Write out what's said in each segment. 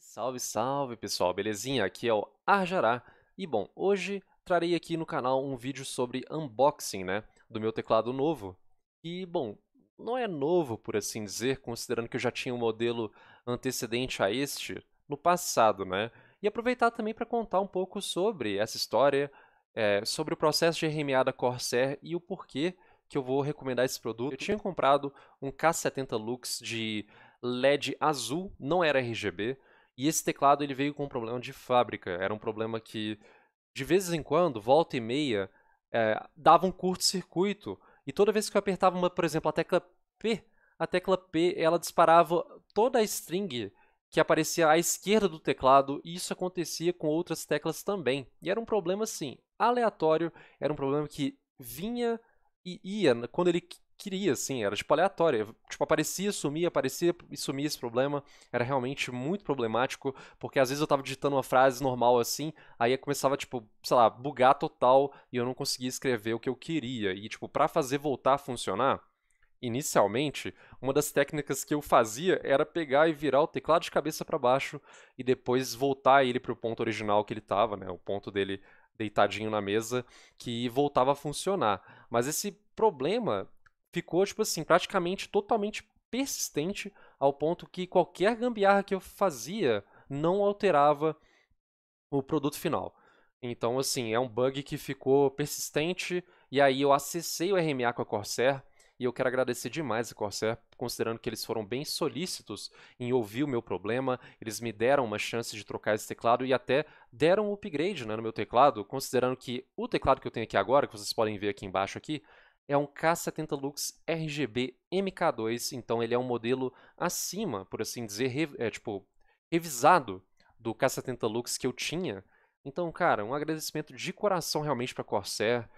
Salve, salve pessoal, belezinha? Aqui é o Arjará e bom, hoje trarei aqui no canal um vídeo sobre unboxing, né, do meu teclado novo. E bom, não é novo por assim dizer, considerando que eu já tinha um modelo antecedente a este no passado, né? E aproveitar também para contar um pouco sobre essa história, é, sobre o processo de RMA da Corsair e o porquê que eu vou recomendar esse produto. Eu tinha comprado um K70 Lux de LED azul, não era RGB, e esse teclado ele veio com um problema de fábrica. Era um problema que, de vez em quando, volta e meia, é, dava um curto-circuito. E toda vez que eu apertava, uma, por exemplo, a tecla P, a tecla P ela disparava toda a string que aparecia à esquerda do teclado, e isso acontecia com outras teclas também. E era um problema, assim, aleatório, era um problema que vinha e ia quando ele queria, assim, era tipo aleatório. Tipo, aparecia, sumia, aparecia e sumia esse problema. Era realmente muito problemático, porque às vezes eu tava digitando uma frase normal assim, aí começava, tipo, sei lá, bugar total e eu não conseguia escrever o que eu queria. E, tipo, pra fazer voltar a funcionar, inicialmente, uma das técnicas que eu fazia era pegar e virar o teclado de cabeça para baixo e depois voltar ele para o ponto original que ele estava, né, o ponto dele deitadinho na mesa, que voltava a funcionar. Mas esse problema ficou, tipo assim, praticamente totalmente persistente ao ponto que qualquer gambiarra que eu fazia não alterava o produto final. Então, assim, é um bug que ficou persistente e aí eu acessei o RMA com a Corsair e eu quero agradecer demais a Corsair, considerando que eles foram bem solícitos em ouvir o meu problema, eles me deram uma chance de trocar esse teclado e até deram um upgrade né, no meu teclado, considerando que o teclado que eu tenho aqui agora, que vocês podem ver aqui embaixo aqui, é um K70 Lux RGB MK2, então ele é um modelo acima, por assim dizer, é, tipo, revisado do K70 Lux que eu tinha. Então, cara, um agradecimento de coração realmente para Corsair.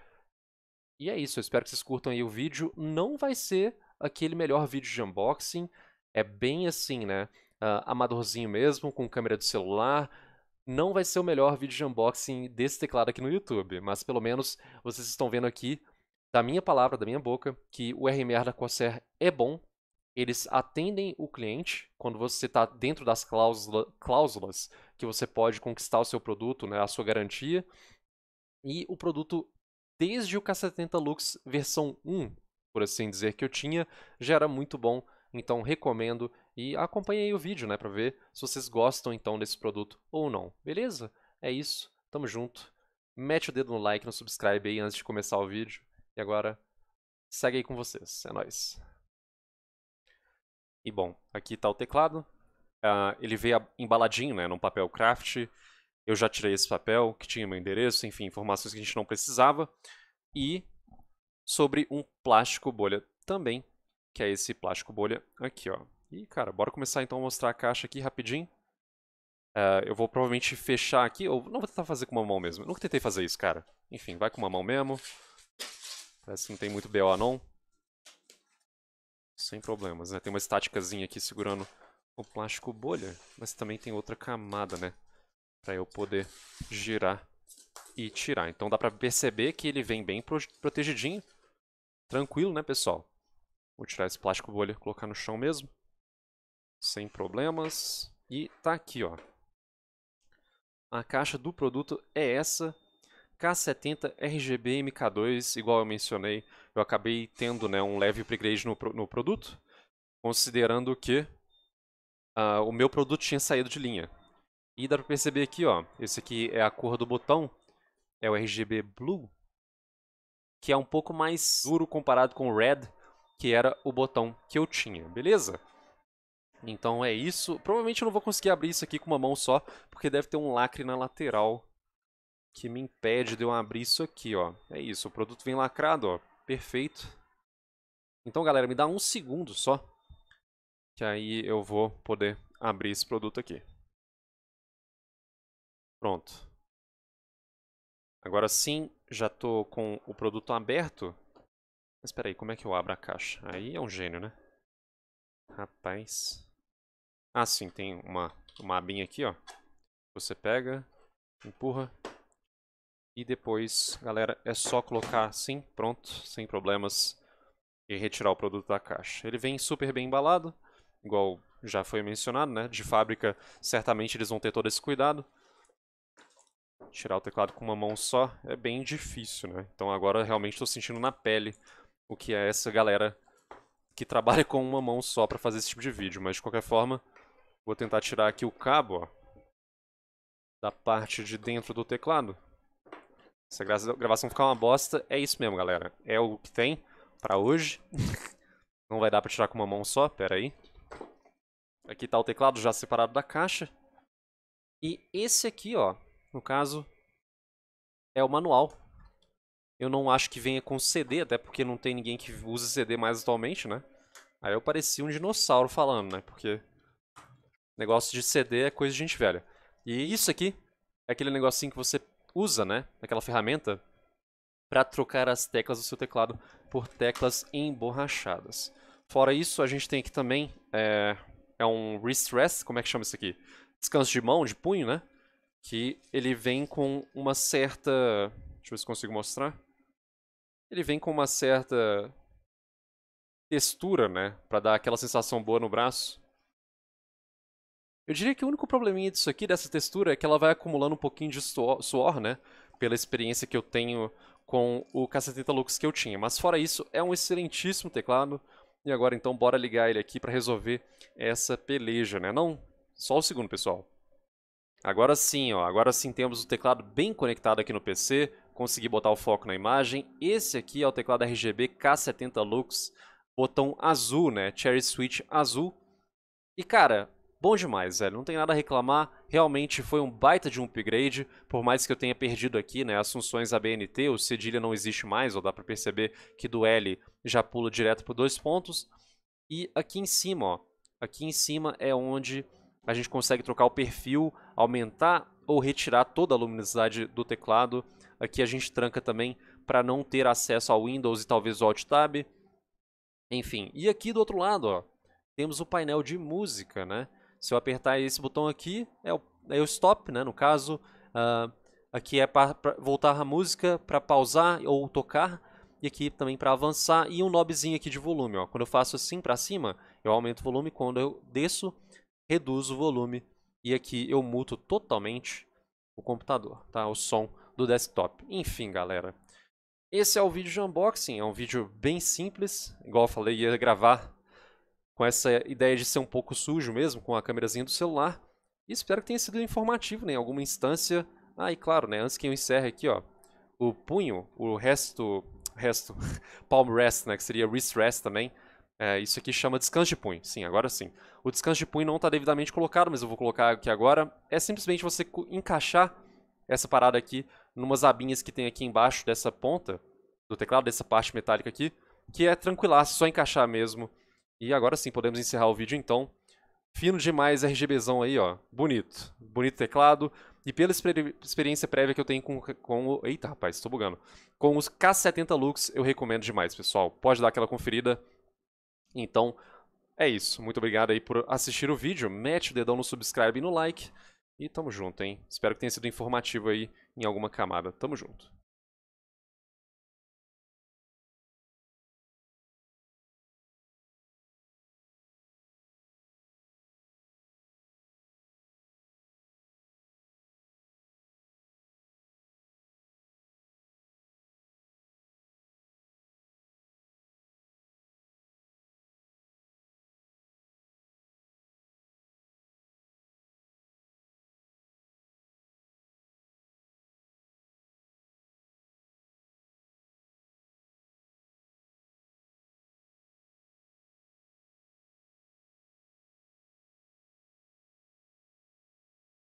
E é isso, eu espero que vocês curtam aí o vídeo. Não vai ser aquele melhor vídeo de unboxing, é bem assim, né? Uh, amadorzinho mesmo, com câmera de celular. Não vai ser o melhor vídeo de unboxing desse teclado aqui no YouTube, mas pelo menos vocês estão vendo aqui da minha palavra, da minha boca, que o RMR da Corsair é bom. Eles atendem o cliente quando você está dentro das cláusula, cláusulas que você pode conquistar o seu produto, né, a sua garantia. E o produto, desde o K70 Lux versão 1, por assim dizer, que eu tinha, já era muito bom. Então recomendo e acompanhe o vídeo, né, para ver se vocês gostam então desse produto ou não. Beleza? É isso. Tamo junto. Mete o dedo no like, no subscribe aí antes de começar o vídeo. E agora, segue aí com vocês. É nóis. E bom, aqui está o teclado. Uh, ele veio embaladinho, né, num papel craft. Eu já tirei esse papel, que tinha meu endereço, enfim, informações que a gente não precisava. E sobre um plástico bolha também, que é esse plástico bolha aqui, ó. E, cara, bora começar então a mostrar a caixa aqui rapidinho. Uh, eu vou provavelmente fechar aqui, ou não vou tentar fazer com uma mão mesmo. Eu nunca tentei fazer isso, cara. Enfim, vai com uma mão mesmo. Parece que não tem muito BO não. Sem problemas, né? Tem uma estáticazinha aqui segurando o plástico bolha, mas também tem outra camada, né? Pra eu poder girar e tirar. Então dá pra perceber que ele vem bem protegidinho. Tranquilo, né, pessoal? Vou tirar esse plástico bolha e colocar no chão mesmo. Sem problemas. E tá aqui, ó. A caixa do produto é essa. K70 RGB MK2, igual eu mencionei, eu acabei tendo né, um leve upgrade no, no produto, considerando que uh, o meu produto tinha saído de linha. E dá para perceber aqui, ó, esse aqui é a cor do botão, é o RGB Blue, que é um pouco mais duro comparado com o Red, que era o botão que eu tinha, beleza? Então é isso. Provavelmente eu não vou conseguir abrir isso aqui com uma mão só, porque deve ter um lacre na lateral que me impede de eu abrir isso aqui, ó. É isso, o produto vem lacrado, ó. Perfeito. Então, galera, me dá um segundo só, que aí eu vou poder abrir esse produto aqui. Pronto. Agora sim, já estou com o produto aberto. Mas espera aí, como é que eu abro a caixa? Aí é um gênio, né? Rapaz. Ah, sim, tem uma, uma abinha aqui, ó. Você pega, empurra e depois, galera, é só colocar assim, pronto, sem problemas, e retirar o produto da caixa. Ele vem super bem embalado, igual já foi mencionado, né? De fábrica, certamente eles vão ter todo esse cuidado. Tirar o teclado com uma mão só é bem difícil, né? Então agora realmente estou sentindo na pele o que é essa galera que trabalha com uma mão só para fazer esse tipo de vídeo. Mas de qualquer forma, vou tentar tirar aqui o cabo, ó, da parte de dentro do teclado. Se a gravação ficar uma bosta, é isso mesmo, galera. É o que tem para hoje. Não vai dar para tirar com uma mão só, pera aí. Aqui está o teclado já separado da caixa. E esse aqui, ó, no caso, é o manual. Eu não acho que venha com CD, até porque não tem ninguém que use CD mais atualmente, né? Aí eu parecia um dinossauro falando, né? Porque negócio de CD é coisa de gente velha. E isso aqui é aquele negocinho que você usa, né? Aquela ferramenta para trocar as teclas do seu teclado por teclas emborrachadas. Fora isso, a gente tem aqui também é, é um wrist rest, como é que chama isso aqui? Descanso de mão, de punho, né? Que ele vem com uma certa... Deixa eu ver se consigo mostrar. Ele vem com uma certa textura, né? Pra dar aquela sensação boa no braço. Eu diria que o único probleminha disso aqui, dessa textura, é que ela vai acumulando um pouquinho de suor, né? Pela experiência que eu tenho com o K70 Lux que eu tinha. Mas fora isso, é um excelentíssimo teclado. E agora então bora ligar ele aqui para resolver essa peleja, né? Não, só o segundo, pessoal. Agora sim, ó, agora sim temos o teclado bem conectado aqui no PC, consegui botar o foco na imagem. Esse aqui é o teclado RGB K70 Lux, botão azul, né? Cherry Switch azul. E cara, bom demais, velho. Não tem nada a reclamar. Realmente foi um baita de um upgrade. Por mais que eu tenha perdido aqui, né, as funções ABNT, o cedilha não existe mais, ou dá para perceber que do L já pula direto para dois pontos. E aqui em cima, ó, aqui em cima é onde a gente consegue trocar o perfil, aumentar ou retirar toda a luminosidade do teclado. Aqui a gente tranca também para não ter acesso ao Windows e talvez o Alt Tab. Enfim, e aqui do outro lado, ó, temos o painel de música, né? Se eu apertar esse botão aqui, é o, é o stop, né? No caso, uh, aqui é para voltar a música, para pausar ou tocar. E aqui também para avançar e um knobzinho aqui de volume. Ó. Quando eu faço assim para cima, eu aumento o volume. Quando eu desço, reduzo o volume. E aqui eu muto totalmente o computador, tá? o som do desktop. Enfim, galera. Esse é o vídeo de unboxing. É um vídeo bem simples. Igual eu falei, ia gravar com essa ideia de ser um pouco sujo mesmo, com a câmerazinha do celular. E espero que tenha sido informativo né, em alguma instância. Ah, e claro, né, antes que eu encerre aqui, ó, o punho, o resto, resto, palm rest, né, que seria wrist rest também, é, isso aqui chama descanso de punho. Sim, agora sim. O descanso de punho não está devidamente colocado, mas eu vou colocar aqui agora. É simplesmente você encaixar essa parada aqui numas abinhas que tem aqui embaixo dessa ponta do teclado, dessa parte metálica aqui, que é tranquilaço, só encaixar mesmo e agora sim, podemos encerrar o vídeo então. Fino demais RGBzão aí, ó. Bonito. Bonito teclado. E pela experiência prévia que eu tenho com, com o... Eita, rapaz, estou bugando. Com os K70 Lux, eu recomendo demais, pessoal. Pode dar aquela conferida. Então, é isso. Muito obrigado aí por assistir o vídeo. Mete o dedão no subscribe e no like. E tamo junto, hein? Espero que tenha sido informativo aí em alguma camada. Tamo junto.